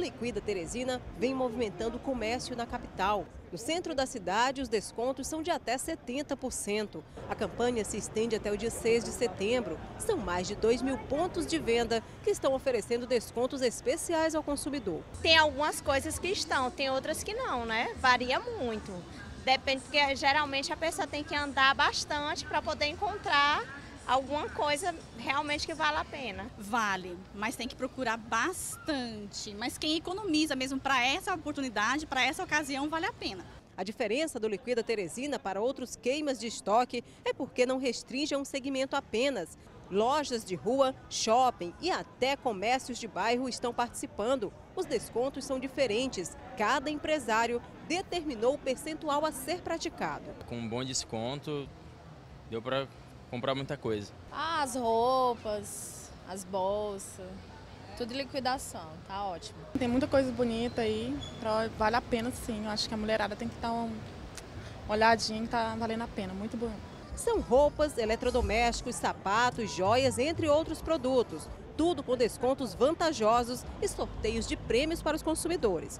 Liquida Teresina vem movimentando o comércio na capital. No centro da cidade, os descontos são de até 70%. A campanha se estende até o dia 6 de setembro. São mais de 2 mil pontos de venda que estão oferecendo descontos especiais ao consumidor. Tem algumas coisas que estão, tem outras que não, né? Varia muito. Depende, porque geralmente a pessoa tem que andar bastante para poder encontrar alguma coisa realmente que vale a pena. Vale, mas tem que procurar bastante. Mas quem economiza mesmo para essa oportunidade, para essa ocasião, vale a pena. A diferença do Liquida Teresina para outros queimas de estoque é porque não restringe a um segmento apenas. Lojas de rua, shopping e até comércios de bairro estão participando. Os descontos são diferentes. Cada empresário determinou o percentual a ser praticado. Com um bom desconto, deu para comprar muita coisa. Ah, as roupas, as bolsas, tudo liquidação, tá ótimo. Tem muita coisa bonita aí, vale a pena sim. Eu acho que a mulherada tem que dar uma olhadinha que tá valendo a pena, muito bom. São roupas, eletrodomésticos, sapatos, joias, entre outros produtos. Tudo com descontos vantajosos e sorteios de prêmios para os consumidores.